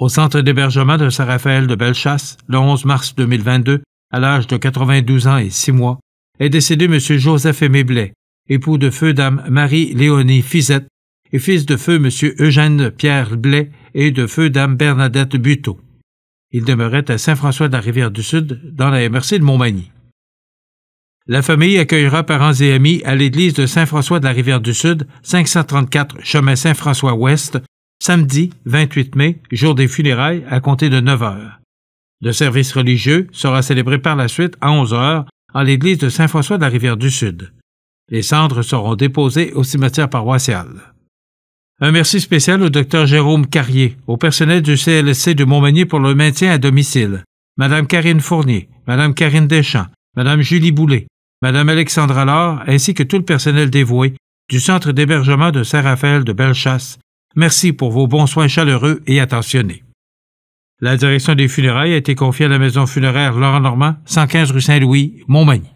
au centre d'hébergement de Saint-Raphaël de Bellechasse, le 11 mars 2022, à l'âge de 92 ans et 6 mois, est décédé M. Joseph Aimé Blais, époux de feu Dame Marie-Léonie Fizette et fils de feu M. Eugène Pierre Blais et de feu Dame Bernadette Buteau. Il demeurait à Saint-François de la Rivière-du-Sud, dans la MRC de Montmagny. La famille accueillera parents et amis à l'église de Saint-François de la Rivière-du-Sud, 534 chemin Saint-François-Ouest, samedi 28 mai, jour des funérailles, à compter de 9 heures. Le service religieux sera célébré par la suite à 11 heures en l'église de Saint-François de la Rivière-du-Sud. Les cendres seront déposées au cimetière paroissial. Un merci spécial au docteur Jérôme Carrier, au personnel du CLSC de Montmagny pour le maintien à domicile, Madame Karine Fournier, Madame Karine Deschamps, Madame Julie Boulet, Madame Alexandra Laure, ainsi que tout le personnel dévoué du centre d'hébergement de Saint-Raphaël de Bellechasse. Merci pour vos bons soins chaleureux et attentionnés. La direction des funérailles a été confiée à la maison funéraire Laurent Normand, 115 rue Saint-Louis, Montmagny.